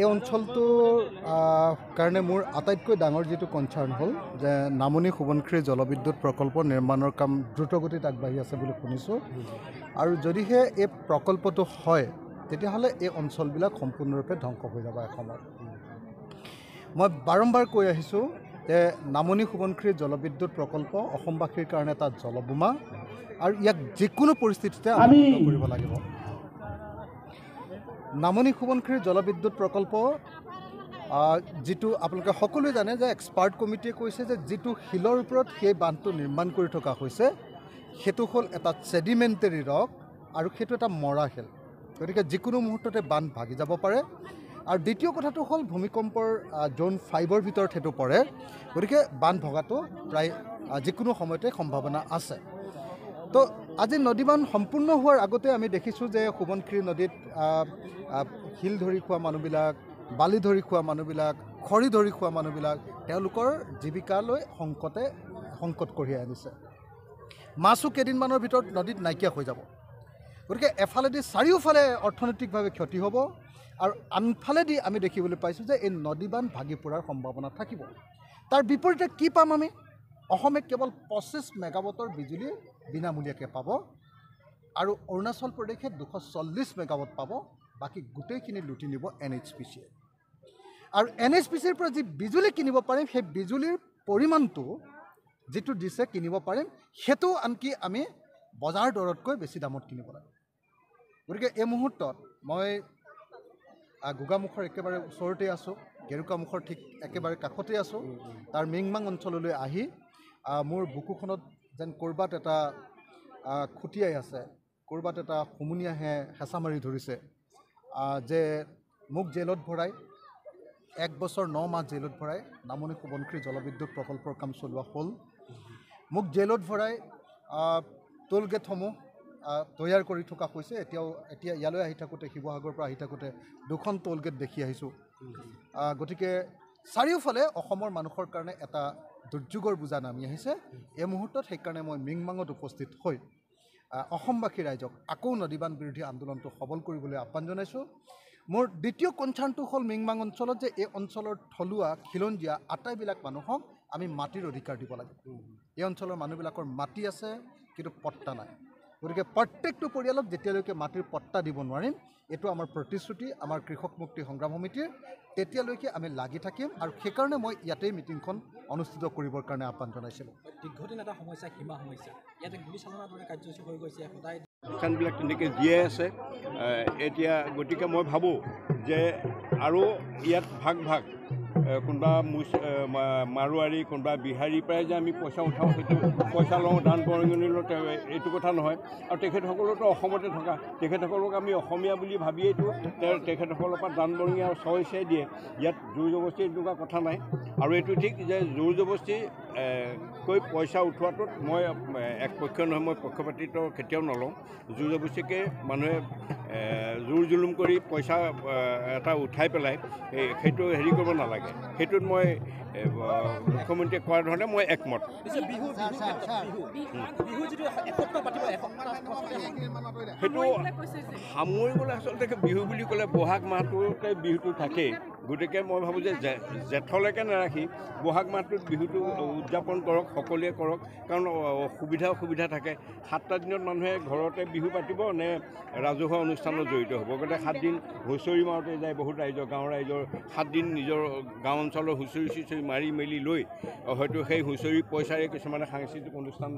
এই অঞ্চলটোৰ কাৰণে মোৰ আটাইতকৈ ডাঙৰ যিটো কনচাৰ্ণ হ'ল যে নামনি সোৱণশিৰি জলবিদ্যুৎ প্ৰকল্প নিৰ্মাণৰ কাম দ্ৰুতগতিত আগবাঢ়ি আছে বুলি শুনিছোঁ। আৰু যদিহে এই প্ৰকল্পটো হয় তেতিয়াহ'লে এই অঞ্চলবিলাক সম্পূৰ্ণৰূপে ধ্বংস হৈ যাব এসময়ত। মই বাৰম্বাৰ কৈ আহিছোঁ যে নামনি সোৱণশিৰি জলবিদ্যুৎ প্ৰকল্প অসমবাসীৰ কাৰণে এটা জলবোমা আৰু ইয়াক যিকোনো পৰিস্থিতিতে আমি কৰিব লাগিব। নামনি সোৱণশিৰি জলবিদ্যুৎ প্ৰকল্প যিটো আপোনালোকে সকলোৱে জানে যে এক্সপাৰ্ট কমিটিয়ে কৈছে যে যিটো শিলৰ ওপৰত সেই বান্ধটো নিৰ্মাণ কৰি থকা হৈছে সেইটো হ'ল এটা ছেডিমেণ্টেৰী ৰক আৰু সেইটো এটা মৰা শিল। গতিকে যিকোনো মুহূৰ্ততে বান্ধ ভাগি যাব পাৰে। আৰু দ্বিতীয় কথাটো হ'ল ভূমিকম্পৰ জ'ন ফাইভৰ ভিতৰত সেইটো পৰে। গতিকে বান্ধ ভগাটো প্ৰায় যিকোনো সময়তে সম্ভাৱনা আছে। তো আজি নদীবান সম্পূৰ্ণ হোৱাৰ আগতে আমি দেখিছোঁ যে সোৱণশিৰি নদীত শিল ধৰি খোৱা মানুহবিলাক বালি ধৰি খোৱা মানুহবিলাক খৰি ধৰি খোৱা মানুহবিলাক তেওঁলোকৰ জীৱিকালৈ সংকটে সংকট কঢ়িয়াই আনিছে। মাছো কেইদিনমানৰ ভিতৰত নদীত নাইকিয়া হৈ যাব। গতিকে এফালেদি চাৰিওফালে অৰ্থনৈতিকভাৱে ক্ষতি হ'ব আৰু আনফালেদি আমি দেখিবলৈ পাইছোঁ যে এই নদীবান ভাগি পৰাৰ সম্ভাৱনা থাকিব। তাৰ বিপৰীতে কি পাম আমি? অসমে কেৱল পঁচিছ মেগাৱাটৰ বিজুলী বিনামূলীয়াকৈ পাব আৰু অৰুণাচল প্ৰদেশে দুশ চল্লিছ মেগাৱাট পাব বাকী গোটেইখিনি লুটি নিব এন এইচ পি চিয়ে আৰু এন এইচ পি চিৰ পৰা যি বিজুলী কিনিব পাৰিম সেই বিজুলীৰ পৰিমাণটো যিটো দিছে কিনিব পাৰিম সেইটো আনকি আমি বজাৰ দৰতকৈ বেছি দামত কিনিব লাগে। গতিকে এই মুহূৰ্তত মই গোগামুখৰ একেবাৰে ওচৰতে আছোঁ গেৰুকামুখৰ ঠিক একেবাৰে কাষতে আছোঁ। তাৰ মিংমাং অঞ্চললৈ আহ, মোৰ বুকুখনত যেন ক'ৰবাত এটা খুটিয়াই আছে ক'ৰবাত এটা হুমুনিয়াহে হেঁচা মাৰি ধৰিছে। যে মোক জেলত ভৰাই এক বছৰ ন মাহ জেলত ভৰাই নামনি সোৱণশিৰি জলবিদ্যুৎ প্ৰকল্পৰ কাম চলোৱা হ'ল। মোক জেলত ভৰাই টোল গেটসমূহ তৈয়াৰ কৰি থকা হৈছে। এতিয়াও এতিয়া ইয়ালৈ আহি থাকোঁতে শিৱসাগৰৰ পৰা আহি থাকোঁতে দুখন টোল গেট দেখি আহিছোঁ। আহ, গতিকে চাৰিওফালে অসমৰ মানুহৰ কাৰণে এটা দুৰ্যোগৰ বোজা নামি আহিছে। এই মুহূৰ্তত সেইকাৰণে মই মিংমাঙত উপস্থিত হৈ অসমবাসী ৰাইজক আকৌ নদীবান বিৰোধী আন্দোলনটো সবল কৰিবলৈ আহ্বান জনাইছোঁ। মোৰ দ্বিতীয় কনচাৰ্ণটো হ'ল মিংমাং অঞ্চলত যে এই অঞ্চলৰ থলুৱা খিলঞ্জীয়া আটাইবিলাক মানুহক আমি মাটিৰ অধিকাৰ দিব লাগে। এই অঞ্চলৰ মানুহবিলাকৰ মাটি আছে কিন্তু পট্টা নাই। গতিকে প্ৰত্যেকটো পৰিয়ালক যেতিয়ালৈকে মাটিৰ পট্টা দিব নোৱাৰিম এইটো আমাৰ প্ৰতিশ্ৰুতি আমাৰ কৃষক মুক্তি সংগ্ৰাম সমিতিৰ। তেতিয়ালৈকে আমি লাগি থাকিম আৰু সেইকাৰণে মই ইয়াতেই মিটিংখন অনুষ্ঠিত কৰিবৰ কাৰণে আহ্বান জনাইছিলোঁ। দীৰ্ঘদিন এটা সমস্যা সীমা সমস্যা। ইয়াতে গুলী চালনাৰ দৰে কাৰ্যসূচী হৈ গৈছে সদায় অনুষ্ঠানবিলাক তেনেকৈ জীয়াই আছে। এতিয়া গতিকে মই ভাবোঁ যে আৰু ইয়াত ভাগ ভাগ কোনোবা মাৰোৱাৰী কোনোবা বিহাৰীৰ পৰাই যে আমি পইচা উঠাওঁ সেইটো পইচা লওঁ দান বৰঙণি লওঁ তেওঁ এইটো কথা নহয়। আৰু তেখেতসকলেতো অসমতে থকা তেখেতসকলক আমি অসমীয়া বুলি ভাবিয়েইতো তেখেতসকলৰ পৰা দান বৰঙণি আৰু ছয় দিয়ে। ইয়াত জোৰ জবস্তি এনেকুৱা কথা নাই। আৰু এইটো ঠিক যে জোৰ জবস্তি কৈ পইচা উঠোৱাটোত মই এ, এক পক্ষ নহয় মই পক্ষপাতিত্ব কেতিয়াও নলওঁ। জোৰ জবস্তিকে মানুহে জোৰ জুলুম কৰি পইচা এটা উঠাই পেলাই এই সেইটো হেৰি কৰিব নালাগে। সেইটোত মই মুখ্যমন্ত্ৰীয়ে কোৱাৰ ধৰণে মই একমত। সেইটো সামৰিবলৈ আচলতে বিহু বুলি ক'লে বহাগ মাহটোতে বিহুটো থাকেই। গতিকে মই ভাবোঁ যে জেঠলৈকে নাৰাখি বহাগ মাহটোত বিহুটো উদযাপন কৰক সকলোৱে কৰক কাৰণ সুবিধা অসুবিধা থাকে। সাতটা দিনত মানুহে ঘৰতে বিহু পাতিব নে ৰাজহুৱা অনুষ্ঠানত জড়িত হ'ব? গতিকে সাতদিন হুঁচৰি মাৰোঁতে যায় বহুত ৰাইজৰ গাঁৱৰ ৰাইজৰ। সাতদিন নিজৰ গাঁও অঞ্চলৰ হুঁচৰি চুঁচৰি মাৰি মেলি লৈ হয়তো সেই হুঁচৰি পইচাৰে কিছুমানে সাংস্কৃতিক অনুষ্ঠান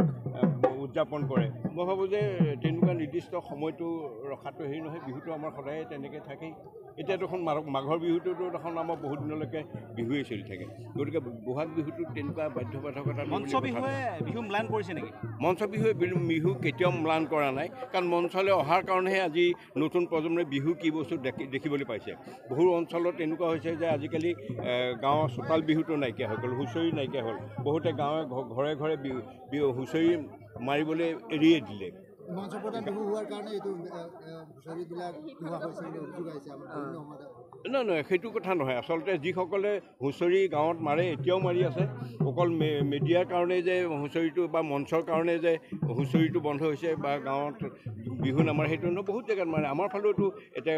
উদযাপন কৰে। মই ভাবোঁ যে তেনেকুৱা নিৰ্দিষ্ট সময়টো ৰখাটো হেৰি নহয় বিহুটো আমাৰ সদায় তেনেকৈ থাকেই। এতিয়া দেখোন মাঘ- মাঘৰ বিহুটোতো দেখোন আমাৰ বহুত দিনলৈকে বিহুৱেই চলি থাকে। গতিকে বহাগ বিহুটোত তেনেকুৱা বাধ্যবাধকতা মঞ্চ। বিহুৱে বিহু ম্লান কৰিছে নেকি? মঞ্চ বিহুৱে বিহু- কেতিয়াও ম্লান কৰা নাই। কাৰণ মঞ্চলৈ অহাৰ কাৰণেহে আজি নতুন প্ৰজন্মই বিহু কি বস্তু দেখি দেখিবলৈ পাইছে। বহু অঞ্চলত এনেকুৱা হৈছে যে আজিকালি গাঁৱৰ চোতাল বিহুটো নাইকিয়া হৈ গ'ল হুঁচৰি নাইকিয়া হ'ল। বহুতে গাঁৱে ঘৰে ঘৰে বিহু হুঁচৰি মাৰিবলৈ এৰিয়ে দিলে। কাৰণে নহয় নহয় সেইটো কথা নহয়। আচলতে যিসকলে হুঁচৰি গাঁৱত মাৰে এতিয়াও মাৰি আছে। অকল মিডিয়াৰ কাৰণেই যে হুঁচৰিটো বা মঞ্চৰ কাৰণে যে হুঁচৰিটো বন্ধ হৈছে বা গাঁৱত বিহু নামাৰে সেইটো নহয় বহুত জেগাত মানে আমাৰ ফালেওতো এতিয়া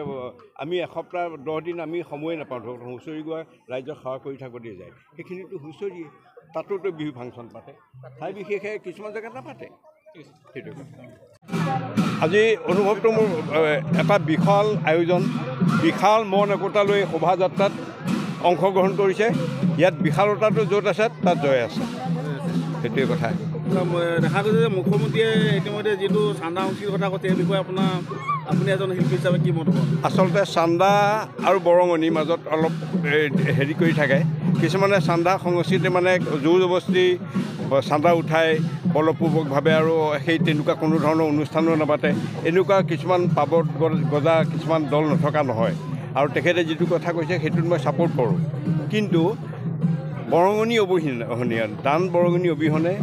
আমি এসপ্তাহ দহ দিন আমি সময়ে নাপাওঁ। ধৰক হুঁচৰি গোৱা ৰাইজক সেৱা কৰি থাকোঁতেই যায়। সেইখিনিতো হুঁচৰিয়ে। তাতোতো বিহু ফাংচন পাতে। ঠাই বিশেষে কিছুমান জেগাত নাপাতে। সেইটো আজি অনুভৱটো মোৰ এটা বিশাল আয়োজন। বিশাল মন একোটা লৈ শোভাযাত্ৰাত অংশগ্ৰহণ কৰিছে। ইয়াত বিশালতাটো য'ত আছে তাত জয় আছে। সেইটোৱে কথা। দেখা গৈছে যে মুখ্যমন্ত্ৰীয়ে ইতিমধ্যে যিটো চান্দা সংস্কৃতিৰ কথা কৈছে সেই বিষয়ে আপোনাৰ আপুনি এজন শিল্পী হিচাপে কি মত আচলতে চান্দা আৰু বৰঙণিৰ মাজত অলপ হেৰি কৰি থাকে। কিছুমানে চান্দা সংস্কৃতি মানে জোৰ জবস্তি চান্দা উঠাই বলপূৰ্বকভাৱে আৰু সেই তেনেকুৱা কোনো ধৰণৰ অনুষ্ঠানো নাপাতে। এনেকুৱা কিছুমান পাবত গজা কিছুমান দল নথকা নহয়। আৰু তেখেতে যিটো কথা কৈছে সেইটোত মই ছাপোৰ্ট কৰোঁ। কিন্তু বৰঙণি অবিহনে দান বৰঙণি অবিহনে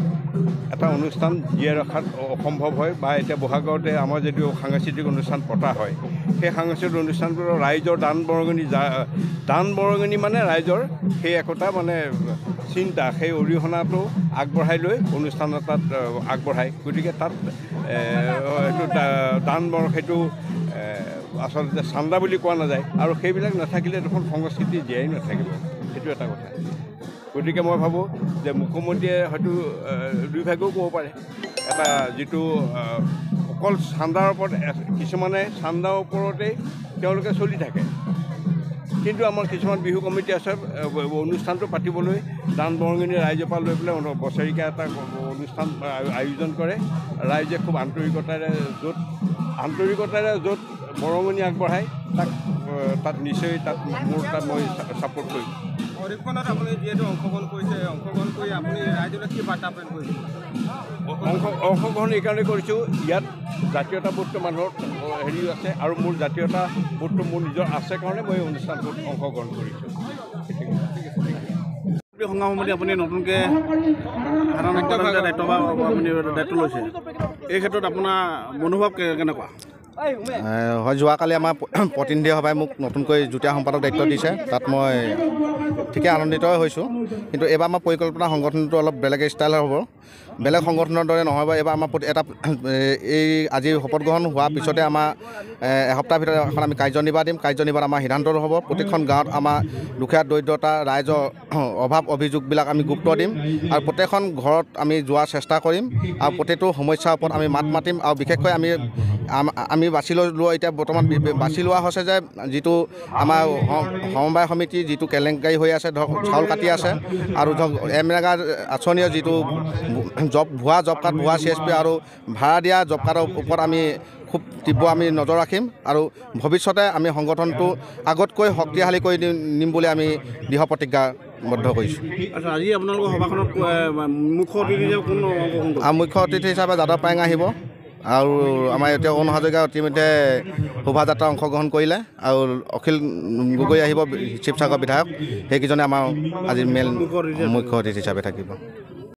এটা অনুষ্ঠান জীয়াই ৰখাত অসম্ভৱ হয় বা এতিয়া বহাগতে আমাৰ যদিও সাংস্কৃতিক অনুষ্ঠান পতা হয় সেই সাংস্কৃতিক অনুষ্ঠানটোৰ ৰাইজৰ দান বৰঙণি যা দান বৰঙণি মানে ৰাইজৰ সেই একোটা মানে চিন্তা সেই অৰিহণাটো আগবঢ়াই লৈ অনুষ্ঠান এটাত আগবঢ়ায়। গতিকে তাত সেইটো দান বৰ সেইটো আচলতে চান্দা বুলি কোৱা নাযায়। আৰু সেইবিলাক নাথাকিলে দেখোন সংস্কৃতি জীয়াই নাথাকিব। সেইটো এটা কথা। গতিকে মই ভাবোঁ যে মুখ্যমন্ত্ৰীয়ে হয়তো দুইভাগেও ক'ব পাৰে। এটা যিটো অকল চান্দাৰ ওপৰত কিছুমানে চান্দাৰ ওপৰতেই তেওঁলোকে চলি থাকে। কিন্তু আমাৰ কিছুমান বিহু কমিটি আছে অনুষ্ঠানটো পাতিবলৈ দান বৰঙণি ৰাইজৰ পৰা লৈ পেলাই বছৰেকীয়া এটা অনুষ্ঠান আয়োজন কৰে। ৰাইজে খুব আন্তৰিকতাৰে য'ত আন্তৰিকতাৰে য'ত বৰঙণি আগবঢ়ায় তাক তাত নিশ্চয় তাত মোৰ তাত মই ছাপোৰ্ট কৰিম। অধিৱেশনত আপুনি যিহেতু অংশগ্ৰহণ কৰিছে অংশগ্ৰহণ কৰি আপুনি ৰাইজলৈ কি বাৰ্তা প্ৰেৰণ কৰিছে অংশ অংশগ্ৰহণ এইকাৰণে কৰিছোঁ ইয়াত জাতীয়তা বোধটো মানুহৰ হেৰি আছে আৰু মোৰ জাতীয়তা বোধটো মোৰ নিজৰ আছে কাৰণে মই এই অনুষ্ঠানটোত অংশগ্ৰহণ কৰিছোঁ আপুনি নতুনকৈ সাধাৰণ দায়িত্ব বা আপুনি দায়িত্ব লৈছে এই ক্ষেত্ৰত আপোনাৰ মনোভাৱ কেনেকুৱা হয় যোৱাকালি আমাৰ প্ৰতিনিধি সভাই মোক নতুনকৈ যুটীয়া সম্পাদক দায়িত্ব দিছে। তাত মই ঠিকে আনন্দিত হৈছোঁ। কিন্তু এইবাৰ আমাৰ পৰিকল্পনা সংগঠনটো অলপ বেলেগ ষ্টাইলৰ হ'ব। বেলেগ সংগঠনৰ দৰে নহয় বা এইবাৰ আমাৰ এটা এই আজি শপত গ্ৰহণ হোৱাৰ পিছতে আমাৰ এসপ্তাহৰ ভিতৰত এখন আমি কাৰ্যনিৰ্বাহ দিম। কাৰ্যনিৰ্বাহত আমাৰ সিদ্ধান্তটো হ'ব। প্ৰতিখন গাঁৱত আমাৰ দুখীয়া দৰিদ্ৰতা ৰাইজৰ অভাৱ অভিযোগবিলাক আমি গুৰুত্ব দিম। আৰু প্ৰত্যেকখন ঘৰত আমি যোৱাৰ চেষ্টা কৰিম। আৰু প্ৰতিটো সমস্যাৰ ওপৰত আমি মাত মাতিম। আৰু বিশেষকৈ আমি আম- বাছি লৈ লোৱা এতিয়া বৰ্তমান বাছি লোৱা হৈছে যে যিটো আমাৰ সম- সমবায় সমিতি যিটো কেলেংকাৰী হৈ আছে ধৰক চাউল কাটি আছে আৰু ধৰক এমৰেগা আঁচনিৰ যিটো জব ভুৱা জব কাৰ্ড ভুৱা চি এছ পি আৰু ভাড়া দিয়া জব কাৰ্ডৰ ওপৰত আমি খুব তীব্ৰ আমি নজৰ ৰাখিম আৰু ভৱিষ্যতে আমি সংগঠনটো আগতকৈ শক্তিশালী কৰি নিম বুলি আমি দৃঢ় প্ৰতিজ্ঞাবদ্ধ কৰিছোঁ। আচ্ছা আজি আপোনালোকৰ সভাখনত মুখ্য অতিথি হিচাপে কোন মুখ্য অতিথি হিচাপে যাদৱ পায়েং আহিব। আৰু আমাৰ এতিয়া অৰুণ হাজৰিকা ইতিমধ্যে শোভাযাত্ৰা অংশগ্ৰহণ কৰিলে আৰু অখিল গগৈ আহিব শিৱসাগৰ বিধায়ক। সেইকেইজনে আমাৰ আজি মেইন মুখ্য অতিথি হিচাপে থাকিব।